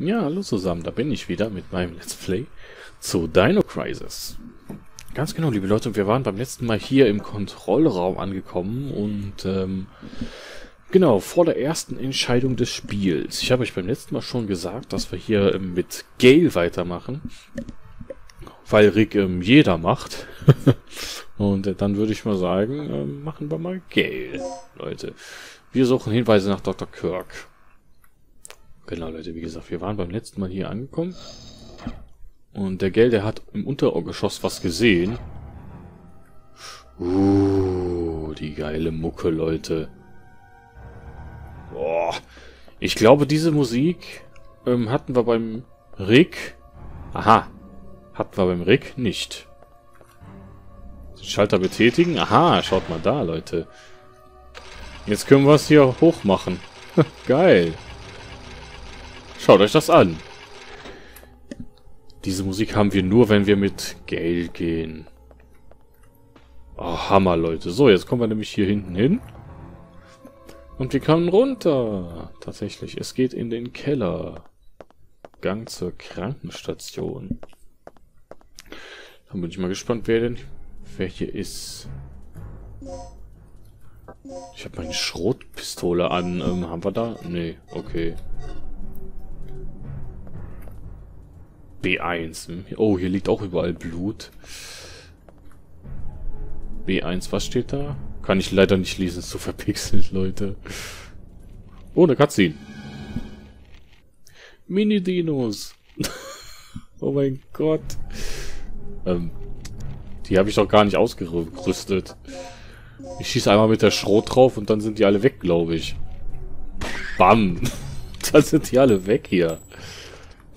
Ja, hallo zusammen, da bin ich wieder mit meinem Let's Play zu Dino Crisis. Ganz genau, liebe Leute, wir waren beim letzten Mal hier im Kontrollraum angekommen und ähm, genau, vor der ersten Entscheidung des Spiels. Ich habe euch beim letzten Mal schon gesagt, dass wir hier ähm, mit Gale weitermachen, weil Rick ähm, jeder macht. und äh, dann würde ich mal sagen, äh, machen wir mal Gale, Leute. Wir suchen Hinweise nach Dr. Kirk. Genau, Leute, wie gesagt, wir waren beim letzten Mal hier angekommen. Und der Gell, der hat im Untergeschoss was gesehen. Uh, die geile Mucke, Leute. Boah. Ich glaube, diese Musik ähm, hatten wir beim Rick. Aha. Hatten wir beim Rick nicht. Schalter betätigen. Aha, schaut mal da, Leute. Jetzt können wir es hier hoch machen. Geil. Schaut euch das an. Diese Musik haben wir nur, wenn wir mit Gale gehen. Oh, Hammer, Leute. So, jetzt kommen wir nämlich hier hinten hin. Und wir kommen runter. Tatsächlich, es geht in den Keller. Gang zur Krankenstation. Dann bin ich mal gespannt, wer denn wer hier ist. Ich habe meine Schrotpistole an. Ähm, haben wir da? Nee, okay. B1. Oh, hier liegt auch überall Blut. B1, was steht da? Kann ich leider nicht lesen, ist so verpixelt, Leute. Oh, eine Cutscene. Mini-Dinos. oh mein Gott. Ähm, die habe ich doch gar nicht ausgerüstet. Ich schieße einmal mit der Schrot drauf und dann sind die alle weg, glaube ich. Bam. dann sind die alle weg hier.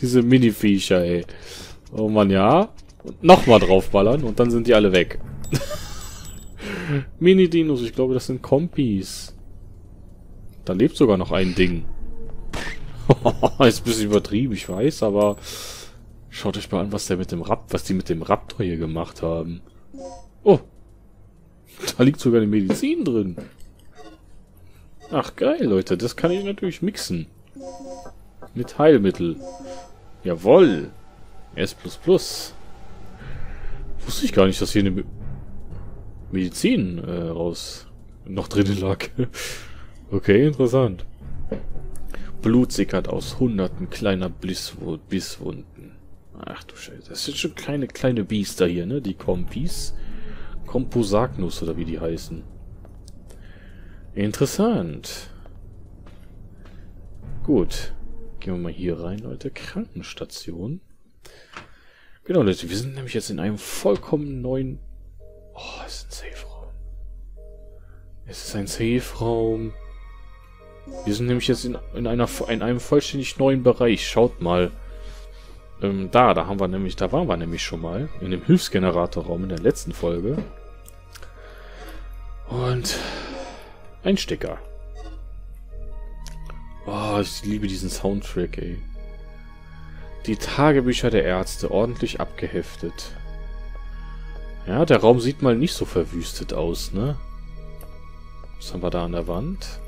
Diese Mini-Viecher, ey. Oh man, ja. Nochmal draufballern und dann sind die alle weg. Mini-Dinos, ich glaube, das sind Kompis. Da lebt sogar noch ein Ding. ist ein bisschen übertrieben, ich weiß, aber schaut euch mal an, was der mit dem Rap was die mit dem Raptor hier gemacht haben. Oh. Da liegt sogar eine Medizin drin. Ach geil, Leute, das kann ich natürlich mixen. Mit Heilmittel. Jawoll. S++. Wusste ich gar nicht, dass hier eine Medizin äh, raus noch drinnen lag. okay, interessant. Blut sickert aus hunderten kleiner Bisswunden. Ach du Scheiße. Das sind schon kleine, kleine Biester hier, ne? Die Kompis. Komposagnus oder wie die heißen. Interessant. Gut. Gehen wir mal hier rein, Leute. Krankenstation. Genau, Leute. Wir sind nämlich jetzt in einem vollkommen neuen... Oh, es ist ein Safe-Raum. Es ist ein Safe-Raum. Wir sind nämlich jetzt in, in, einer, in einem vollständig neuen Bereich. Schaut mal. Ähm, da, da haben wir nämlich, da waren wir nämlich schon mal. In dem Hilfsgeneratorraum in der letzten Folge. Und ein Stecker. Oh, ich liebe diesen Soundtrack, ey. Die Tagebücher der Ärzte, ordentlich abgeheftet. Ja, der Raum sieht mal nicht so verwüstet aus, ne? Was haben wir da an der Wand?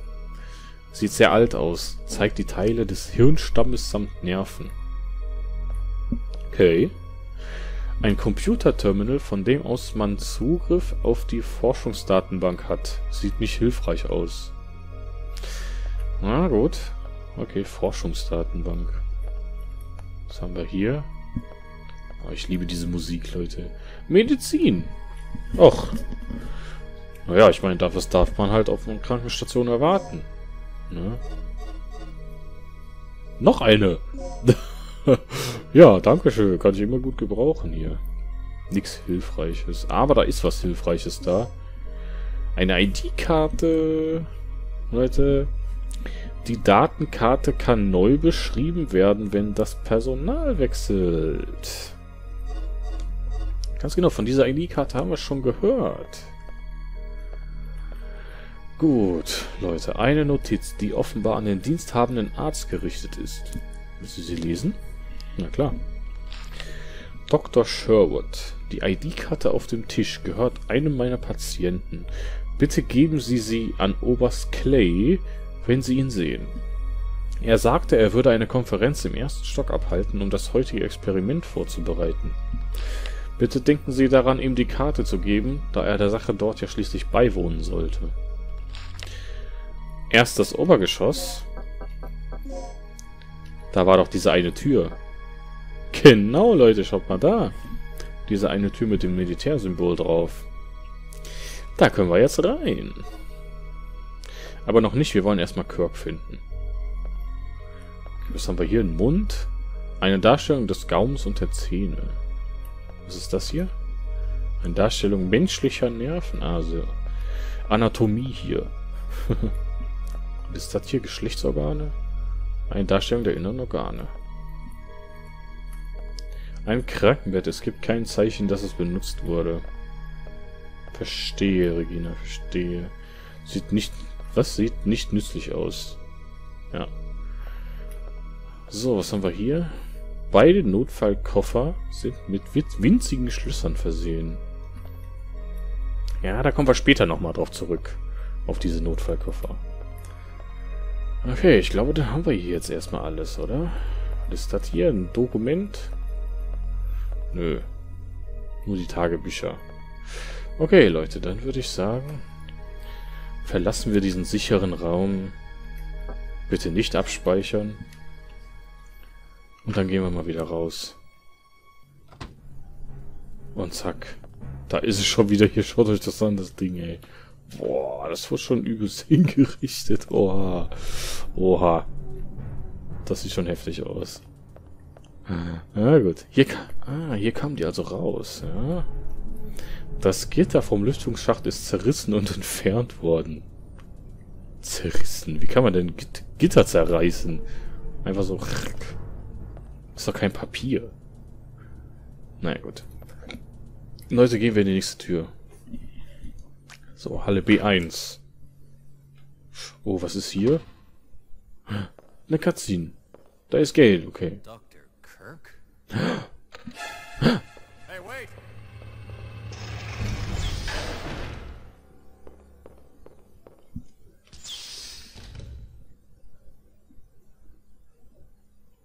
Sieht sehr alt aus. Zeigt die Teile des Hirnstammes samt Nerven. Okay. Ein Computerterminal, von dem aus man Zugriff auf die Forschungsdatenbank hat. Sieht nicht hilfreich aus. Na gut. Okay, Forschungsdatenbank. Was haben wir hier? Oh, ich liebe diese Musik, Leute. Medizin. Och. Naja, ich meine, das darf man halt auf einer Krankenstation erwarten. Ne? Noch eine. ja, danke schön. Kann ich immer gut gebrauchen hier. Nix Hilfreiches. Aber da ist was Hilfreiches da. Eine ID-Karte. Leute, die Datenkarte kann neu beschrieben werden, wenn das Personal wechselt. Ganz genau, von dieser ID-Karte haben wir schon gehört. Gut, Leute, eine Notiz, die offenbar an den diensthabenden Arzt gerichtet ist. Müssen Sie sie lesen? Na klar. Dr. Sherwood, die ID-Karte auf dem Tisch gehört einem meiner Patienten. Bitte geben Sie sie an Oberst Clay, wenn Sie ihn sehen. Er sagte, er würde eine Konferenz im ersten Stock abhalten, um das heutige Experiment vorzubereiten. Bitte denken Sie daran, ihm die Karte zu geben, da er der Sache dort ja schließlich beiwohnen sollte. Erst das Obergeschoss. Da war doch diese eine Tür. Genau, Leute, schaut mal da. Diese eine Tür mit dem Militärsymbol drauf. Da können wir jetzt rein. Aber noch nicht, wir wollen erstmal Kirk finden. Was haben wir hier? Ein Mund? Eine Darstellung des Gaums und der Zähne. Was ist das hier? Eine Darstellung menschlicher Nerven. Also Anatomie hier. ist das hier Geschlechtsorgane? Eine Darstellung der inneren Organe. Ein Krankenbett. Es gibt kein Zeichen, dass es benutzt wurde. Verstehe, Regina, verstehe. Sieht nicht... Was sieht nicht nützlich aus? Ja. So, was haben wir hier? Beide Notfallkoffer sind mit winzigen Schlössern versehen. Ja, da kommen wir später nochmal drauf zurück. Auf diese Notfallkoffer. Okay, ich glaube, da haben wir hier jetzt erstmal alles, oder? Was ist das hier? Ein Dokument? Nö. Nur die Tagebücher. Okay, Leute, dann würde ich sagen, verlassen wir diesen sicheren Raum. Bitte nicht abspeichern. Und dann gehen wir mal wieder raus. Und zack. Da ist es schon wieder. Hier schaut euch das an, das Ding, ey. Boah, das wurde schon übelst hingerichtet. Oha. Oha. Das sieht schon heftig aus. Na gut. Hier, ah, hier kamen die also raus, ja. Das Gitter vom Lüftungsschacht ist zerrissen und entfernt worden. Zerrissen? Wie kann man denn Gitter zerreißen? Einfach so... Ist doch kein Papier. Naja, gut. Leute, gehen wir in die nächste Tür. So, Halle B1. Oh, was ist hier? Eine Cutscene. Da ist Geld, okay. Dr. Kirk? hey, wait!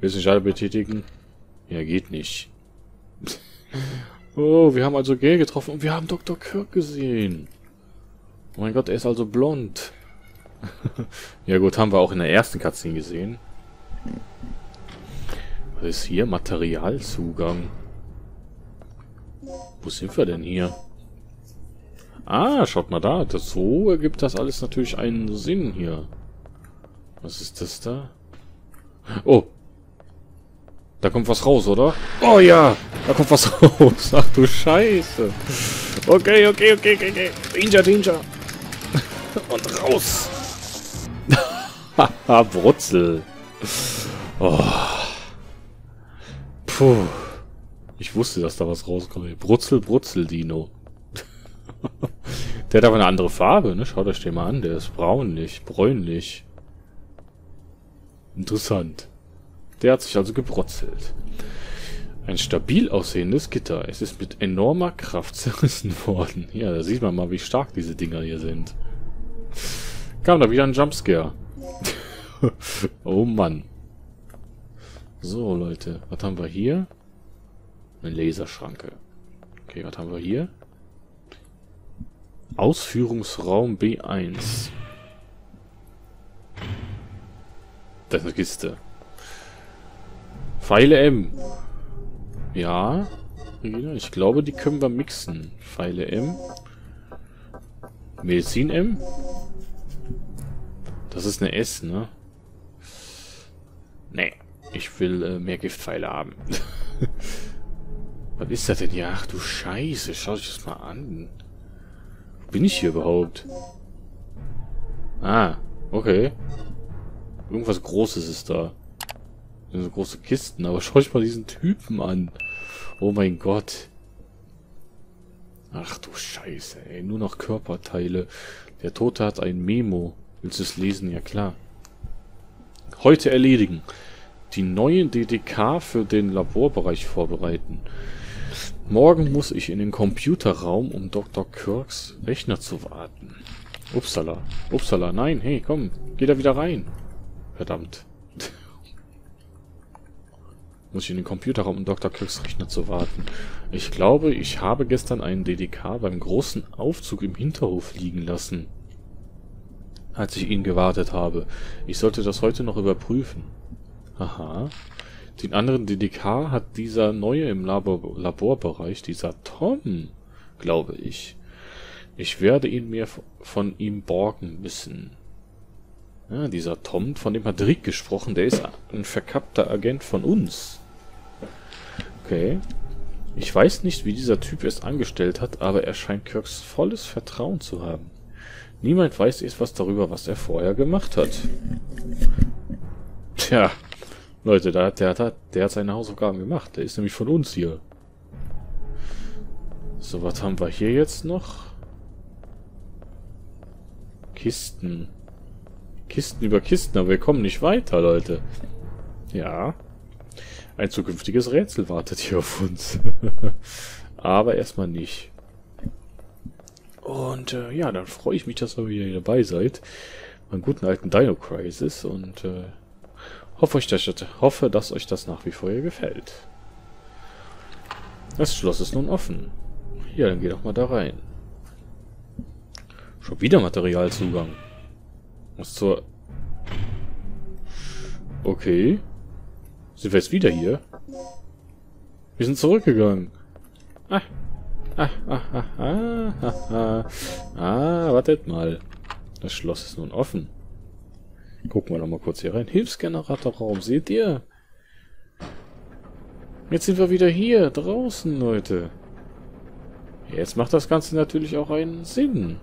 Wissenschaftler betätigen? Ja, geht nicht. oh, wir haben also Gail getroffen und wir haben Dr. Kirk gesehen. Oh mein Gott, er ist also blond. ja gut, haben wir auch in der ersten Cutscene gesehen. Was ist hier? Materialzugang. Wo sind wir denn hier? Ah, schaut mal da. Das, so ergibt das alles natürlich einen Sinn hier. Was ist das da? Oh. Da kommt was raus, oder? Oh ja, da kommt was raus. Ach du Scheiße. Okay, okay, okay, okay, okay. Danger, Danger. Und raus. Haha, Brutzel. Oh. Puh. Ich wusste, dass da was rauskommt. Brutzel, Brutzel, Dino. der hat aber eine andere Farbe, ne? Schaut euch den mal an. Der ist braunlich, bräunlich. Interessant. Der hat sich also gebrotzelt. Ein stabil aussehendes Gitter. Es ist mit enormer Kraft zerrissen worden. Ja, da sieht man mal, wie stark diese Dinger hier sind. Kam da wieder ein Jumpscare. oh Mann. So, Leute. Was haben wir hier? Eine Laserschranke. Okay, was haben wir hier? Ausführungsraum B1. Das ist eine Kiste. Pfeile M. Ja. Ich glaube, die können wir mixen. Pfeile M. Medizin M. Das ist eine S, ne? Nee. Ich will äh, mehr Giftpfeile haben. Was ist das denn hier? Ach du Scheiße, schau dich das mal an bin ich hier überhaupt? Ah, okay. Irgendwas Großes ist da. So große Kisten, aber schau euch mal diesen Typen an. Oh mein Gott. Ach du Scheiße, ey. Nur noch Körperteile. Der Tote hat ein Memo. Willst du es lesen? Ja klar. Heute erledigen. Die neuen DDK für den Laborbereich vorbereiten. Morgen muss ich in den Computerraum, um Dr. Kirks Rechner zu warten. Upsala. Upsala. Nein, hey, komm. Geh da wieder rein. Verdammt. Muss ich in den Computerraum, um Dr. Kirks Rechner zu warten. Ich glaube, ich habe gestern einen DDK beim großen Aufzug im Hinterhof liegen lassen. Als ich ihn gewartet habe. Ich sollte das heute noch überprüfen. Aha. Den anderen DDK hat dieser neue im Labor Laborbereich, dieser Tom, glaube ich. Ich werde ihn mir von ihm borgen müssen. Ja, dieser Tom, von dem hat Rick gesprochen, der ist ein verkappter Agent von uns. Okay. Ich weiß nicht, wie dieser Typ es angestellt hat, aber er scheint Kirks volles Vertrauen zu haben. Niemand weiß etwas darüber, was er vorher gemacht hat. Tja, Leute, der, der, der, der hat seine Hausaufgaben gemacht. Der ist nämlich von uns hier. So, was haben wir hier jetzt noch? Kisten. Kisten über Kisten, aber wir kommen nicht weiter, Leute. Ja. Ein zukünftiges Rätsel wartet hier auf uns. aber erstmal nicht. Und äh, ja, dann freue ich mich, dass ihr wieder dabei seid. Meinem guten alten Dino Crisis und äh, hoffe, euch das, hoffe, dass euch das nach wie vor hier gefällt. Das Schloss ist nun offen. Ja, dann geh doch mal da rein. Schon wieder Materialzugang. Was zur... Okay. Sind wir jetzt wieder hier? Wir sind zurückgegangen. Ah. Ah, ah, ah, ah, ah, ah. Ah, wartet mal. Das Schloss ist nun offen. Gucken wir noch mal kurz hier rein. Hilfsgeneratorraum, seht ihr? Jetzt sind wir wieder hier, draußen, Leute. Jetzt macht das Ganze natürlich auch einen Sinn.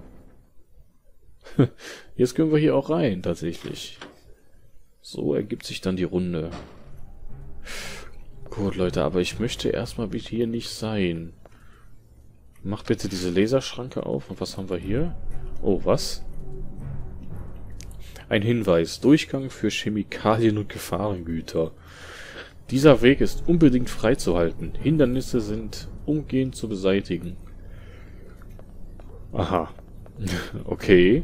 Jetzt können wir hier auch rein, tatsächlich. So ergibt sich dann die Runde. Gut, Leute, aber ich möchte erstmal bitte hier nicht sein. Mach bitte diese Laserschranke auf. Und was haben wir hier? Oh, was? Ein Hinweis. Durchgang für Chemikalien und Gefahrengüter. Dieser Weg ist unbedingt freizuhalten. Hindernisse sind umgehend zu beseitigen. Aha. okay.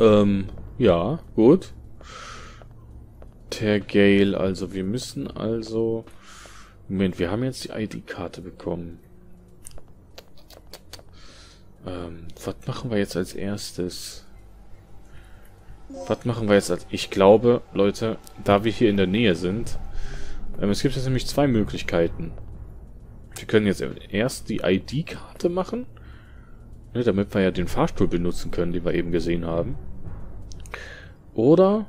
Ähm, ja, gut. Der Gale, also wir müssen also... Moment, wir haben jetzt die ID-Karte bekommen. Ähm, was machen wir jetzt als erstes? Was machen wir jetzt als... Ich glaube, Leute, da wir hier in der Nähe sind, ähm, es gibt jetzt nämlich zwei Möglichkeiten. Wir können jetzt erst die ID-Karte machen, ne, damit wir ja den Fahrstuhl benutzen können, den wir eben gesehen haben. Oder...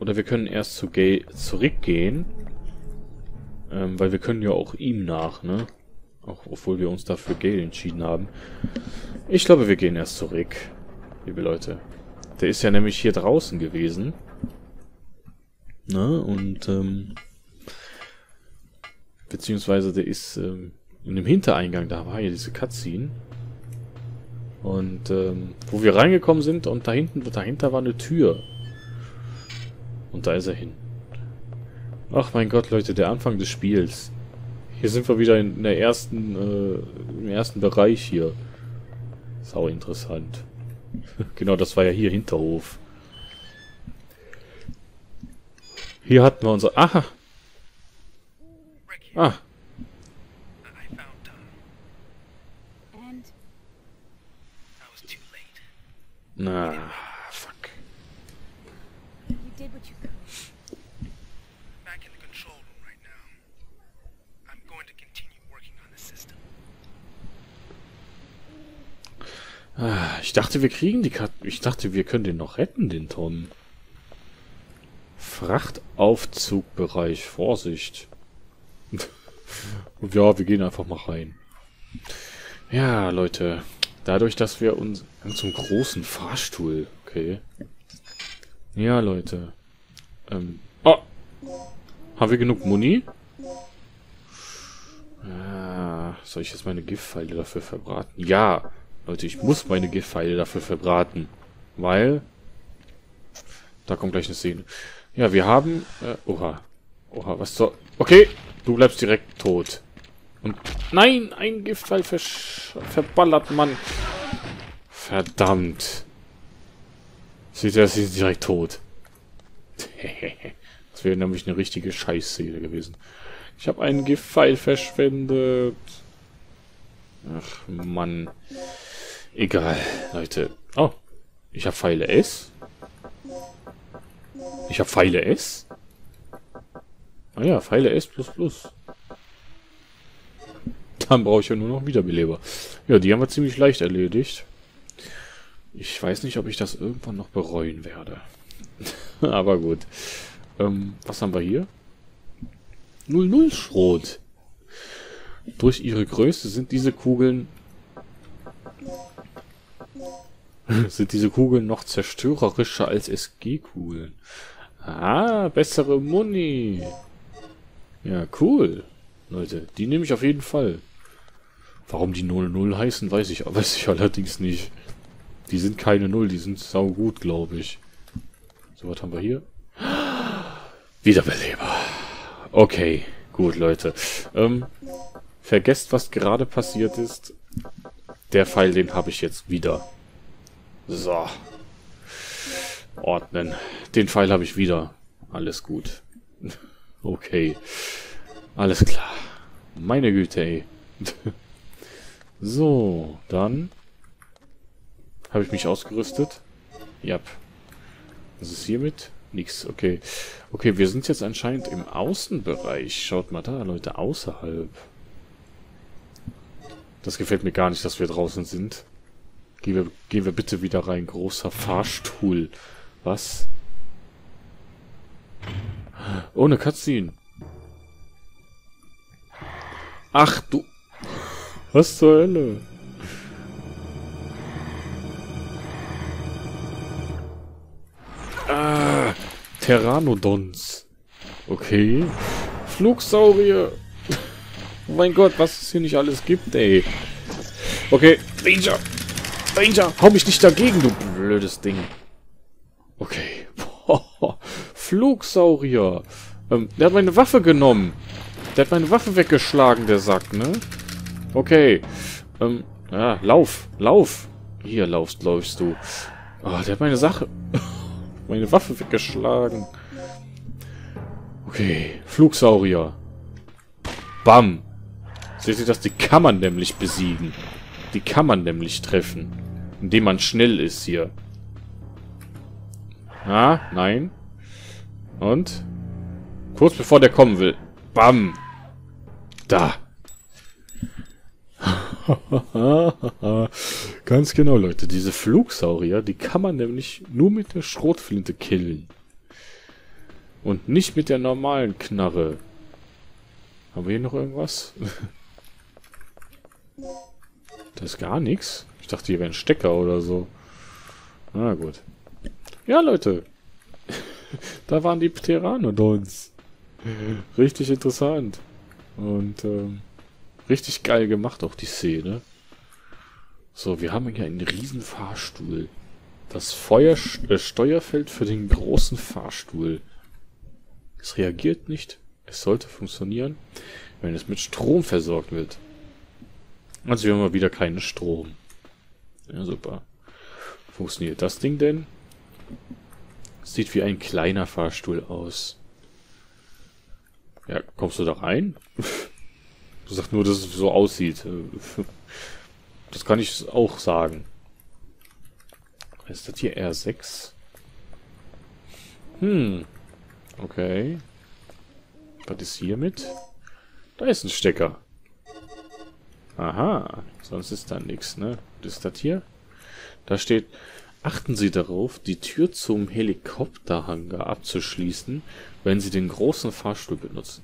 Oder wir können erst zu Gay zurückgehen, ähm, weil wir können ja auch ihm nach, ne? Auch obwohl wir uns dafür Gale entschieden haben. Ich glaube, wir gehen erst zurück, liebe Leute. Der ist ja nämlich hier draußen gewesen. Ne? Und, ähm, beziehungsweise der ist ähm, in dem Hintereingang, da war ja diese Cutscene. Und, ähm, wo wir reingekommen sind und da hinten, dahinter war eine Tür. Und da ist er hin. Ach mein Gott, Leute, der Anfang des Spiels. Hier sind wir wieder in der ersten, äh, im ersten Bereich hier. Sau interessant. genau, das war ja hier Hinterhof. Hier hatten wir unser... Aha! Ah! Na. Ich dachte, wir kriegen die Karte. Ich dachte, wir können den noch retten, den Tom. Frachtaufzugbereich. Vorsicht. Und ja, wir gehen einfach mal rein. Ja, Leute. Dadurch, dass wir uns zum großen Fahrstuhl. Okay. Okay. Ja, Leute. Ähm. Oh! Haben wir genug Muni? Ah, soll ich jetzt meine Giftpfeile dafür verbraten? Ja! Leute, ich muss meine Giftpfeile dafür verbraten. Weil... Da kommt gleich eine Szene. Ja, wir haben... Äh, oha. Oha, was soll... Okay, du bleibst direkt tot. Und... Nein, ein Giftpfeil verballert, Mann. Verdammt. Sieht er, sie ist direkt tot. das wäre nämlich eine richtige Scheißszene gewesen. Ich habe einen Giftpfeil verschwendet. Ach, Mann. Egal, Leute. Oh, ich habe Pfeile S. Ich habe Pfeile S. Ah ja, Pfeile S++. Dann brauche ich ja nur noch Wiederbeleber. Ja, die haben wir ziemlich leicht erledigt. Ich weiß nicht, ob ich das irgendwann noch bereuen werde. Aber gut. Ähm, was haben wir hier? 00 Schrot. Durch ihre Größe sind diese Kugeln sind diese Kugeln noch zerstörerischer als SG-Kugeln. Ah, bessere Muni. Ja, cool. Leute, die nehme ich auf jeden Fall. Warum die 00 heißen, weiß ich, weiß ich allerdings nicht. Die sind keine Null, die sind saugut, glaube ich. So, was haben wir hier? Wiederbeleber. Okay, gut, Leute. Ähm, vergesst, was gerade passiert ist. Der Pfeil, den habe ich jetzt wieder. So. Ordnen. Den Pfeil habe ich wieder. Alles gut. okay. Alles klar. Meine Güte, ey. so, dann habe ich mich ausgerüstet? Ja. Was ist hiermit? Nix, okay. Okay, wir sind jetzt anscheinend im Außenbereich. Schaut mal da, Leute, außerhalb. Das gefällt mir gar nicht, dass wir draußen sind. Gehen wir, gehen wir bitte wieder rein. Großer Fahrstuhl. Was? Ohne Cutscene. Ach du... Was zur Hölle? Pteranodons. Okay. Flugsaurier. Oh mein Gott, was es hier nicht alles gibt, ey. Okay, Danger. Danger, hau mich nicht dagegen, du blödes Ding. Okay. Flugsaurier. Ähm, der hat meine Waffe genommen. Der hat meine Waffe weggeschlagen, der Sack, ne? Okay. Ähm, ja, lauf, lauf. Hier laufst, läufst du. Oh, der hat meine Sache meine Waffe weggeschlagen. Okay, Flugsaurier. Bam. Seht ihr das? Die kann man nämlich besiegen. Die kann man nämlich treffen. Indem man schnell ist hier. Ah, nein. Und? Kurz bevor der kommen will. Bam. Da. Ganz genau, Leute. Diese Flugsaurier, die kann man nämlich nur mit der Schrotflinte killen. Und nicht mit der normalen Knarre. Haben wir hier noch irgendwas? das ist gar nichts. Ich dachte, hier wäre ein Stecker oder so. Na gut. Ja, Leute. da waren die Pteranodons. Richtig interessant. Und, ähm, Richtig geil gemacht, auch die Szene. So, wir haben hier einen riesen Fahrstuhl. Das Feuer äh, Steuerfeld für den großen Fahrstuhl. Es reagiert nicht. Es sollte funktionieren, wenn es mit Strom versorgt wird. Also wir haben mal wieder keinen Strom. Ja, super. Funktioniert das Ding denn? Sieht wie ein kleiner Fahrstuhl aus. Ja, kommst du da rein? Du sagst nur, dass es so aussieht. Das kann ich auch sagen. Ist das hier R6? Hm. Okay. Was ist hier mit? Da ist ein Stecker. Aha. Sonst ist da nichts, ne? Was ist das hier? Da steht, achten Sie darauf, die Tür zum Helikopterhangar abzuschließen, wenn Sie den großen Fahrstuhl benutzen.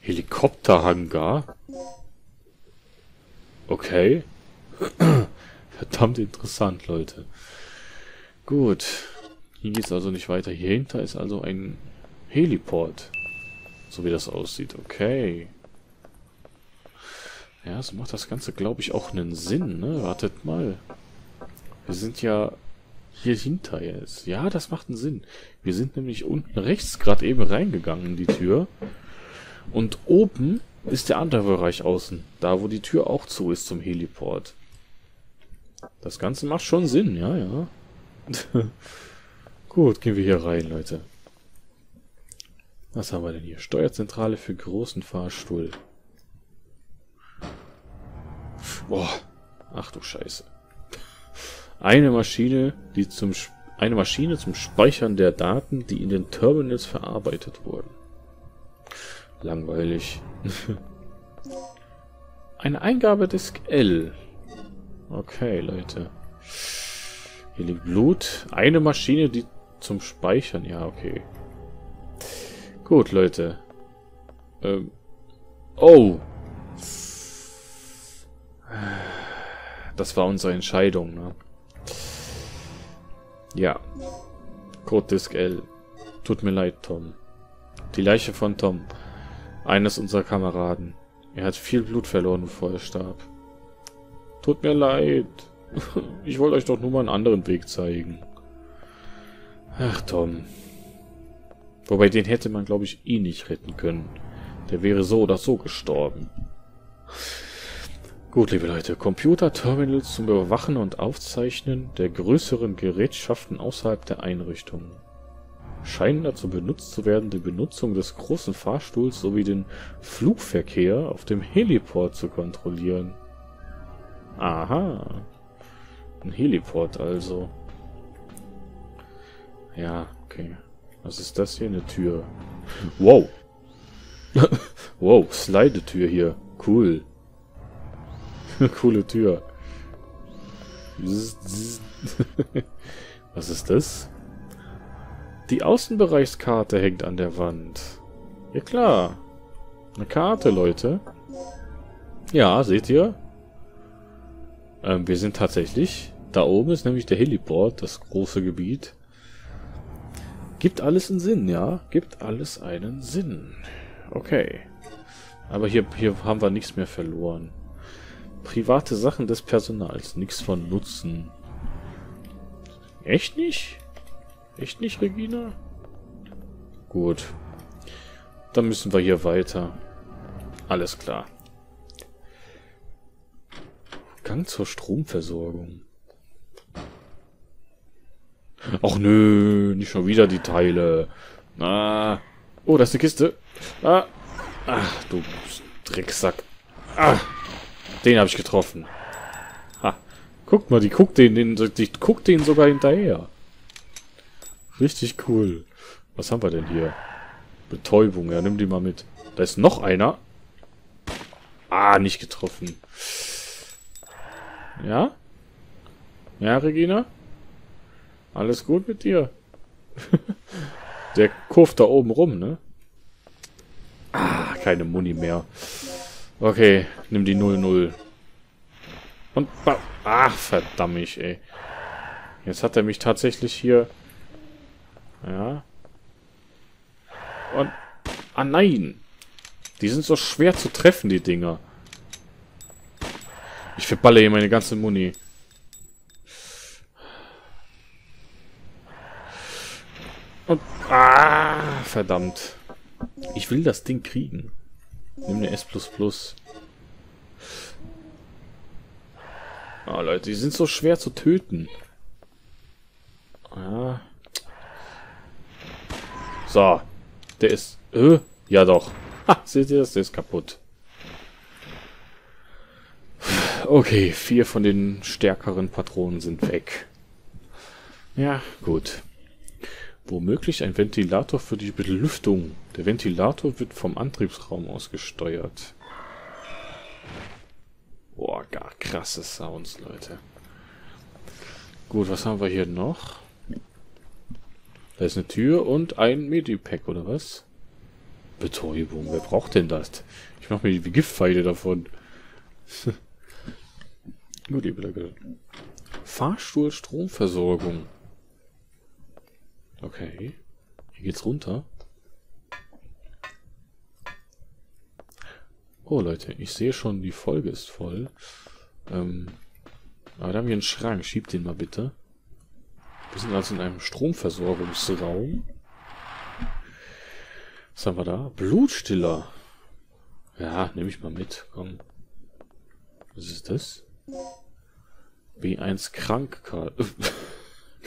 Helikopterhangar? Okay. Verdammt interessant, Leute. Gut. Hier geht es also nicht weiter. Hier hinter ist also ein Heliport. So wie das aussieht. Okay. Ja, so macht das Ganze, glaube ich, auch einen Sinn, ne? Wartet mal. Wir sind ja hier hinter jetzt. Ja, das macht einen Sinn. Wir sind nämlich unten rechts gerade eben reingegangen in die Tür. Und oben ist der andere Bereich außen. Da, wo die Tür auch zu ist zum Heliport. Das Ganze macht schon Sinn, ja, ja. Gut, gehen wir hier rein, Leute. Was haben wir denn hier? Steuerzentrale für großen Fahrstuhl. Boah. Ach du Scheiße. Eine Maschine, die zum eine Maschine zum Speichern der Daten, die in den Terminals verarbeitet wurden. Langweilig. Eine Eingabedisk L. Okay, Leute. Hier liegt Blut. Eine Maschine, die zum Speichern. Ja, okay. Gut, Leute. Ähm. Oh. Das war unsere Entscheidung, ne? Ja. Code Disk L. Tut mir leid, Tom. Die Leiche von Tom. Eines unserer Kameraden. Er hat viel Blut verloren, bevor er starb. Tut mir leid. Ich wollte euch doch nur mal einen anderen Weg zeigen. Ach, Tom. Wobei, den hätte man, glaube ich, eh nicht retten können. Der wäre so oder so gestorben. Gut, liebe Leute, Computer-Terminals zum Überwachen und Aufzeichnen der größeren Gerätschaften außerhalb der Einrichtung. Scheinen dazu benutzt zu werden, die Benutzung des großen Fahrstuhls sowie den Flugverkehr auf dem Heliport zu kontrollieren. Aha. Ein Heliport also. Ja, okay. Was ist das hier? Eine Tür. Wow. wow, Slide-Tür hier. Cool. Coole Tür. Was ist das? Die Außenbereichskarte hängt an der Wand. Ja klar. Eine Karte, Leute. Ja, seht ihr? Ähm, wir sind tatsächlich... Da oben ist nämlich der Heliport, das große Gebiet. Gibt alles einen Sinn, ja? Gibt alles einen Sinn. Okay. Aber hier, hier haben wir nichts mehr verloren. Private Sachen des Personals. Nichts von Nutzen. Echt nicht? Echt nicht, Regina? Gut. Dann müssen wir hier weiter. Alles klar. Gang zur Stromversorgung. Ach nö, nicht schon wieder die Teile. Ah. Oh, da ist eine Kiste. Ah. Ach, du Drecksack. Ah. Den habe ich getroffen. Ha. Guck mal, die guckt den, den, die guckt den sogar hinterher. Richtig cool. Was haben wir denn hier? Betäubung, ja, nimm die mal mit. Da ist noch einer. Ah, nicht getroffen. Ja? Ja, Regina? Alles gut mit dir? Der kurft da oben rum, ne? Ah, keine Muni mehr. Okay, nimm die 0-0. Und... Ach, verdammt, ey. Jetzt hat er mich tatsächlich hier... Ja. Und... Ah, nein! Die sind so schwer zu treffen, die Dinger. Ich verballe hier meine ganze Muni. Und... Ah, verdammt. Ich will das Ding kriegen. Nimm eine S++. Ah, Leute, die sind so schwer zu töten. Ja. So. Der ist... Äh, ja doch. Ha, seht ihr das? Der ist kaputt. Okay, vier von den stärkeren Patronen sind weg. Ja, gut. Womöglich ein Ventilator für die Belüftung. Der Ventilator wird vom Antriebsraum aus gesteuert. Boah, gar krasse Sounds, Leute. Gut, was haben wir hier noch? Da ist eine Tür und ein Medipack, oder was? Betäubung, wer braucht denn das? Ich mache mir die Giftpfeile davon. Gut, liebe Leute. Fahrstuhl Stromversorgung. Okay. Hier geht's runter. Oh, Leute, ich sehe schon, die Folge ist voll. Ähm, aber da haben wir einen Schrank. Schiebt den mal bitte. Wir sind also in einem Stromversorgungsraum. Was haben wir da? Blutstiller. Ja, nehme ich mal mit. Komm. Was ist das? B1 Krankkarte.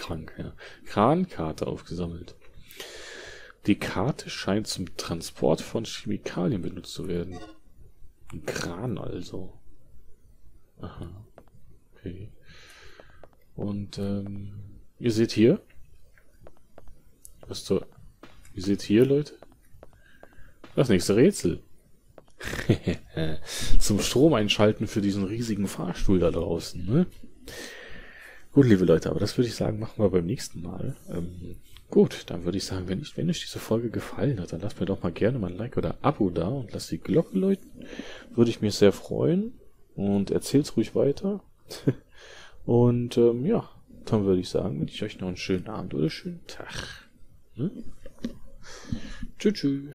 Krank, ja. Krankarte aufgesammelt. Die Karte scheint zum Transport von Chemikalien benutzt zu werden. Ein Kran also. Aha. Okay. Und ähm, ihr seht hier. Was zur. Ihr seht hier, Leute. Das nächste Rätsel. Zum Strom einschalten für diesen riesigen Fahrstuhl da draußen, ne? Gut, liebe Leute, aber das würde ich sagen, machen wir beim nächsten Mal. Ähm, gut, dann würde ich sagen, wenn, ich, wenn euch diese Folge gefallen hat, dann lasst mir doch mal gerne mal ein Like oder Abo da und lasst die Glocke läuten. Würde ich mich sehr freuen. Und erzählt's ruhig weiter. und ähm, ja, dann würde ich sagen, wünsche ich euch noch einen schönen Abend oder schönen Tag. Ne? Tschüss. tschüss.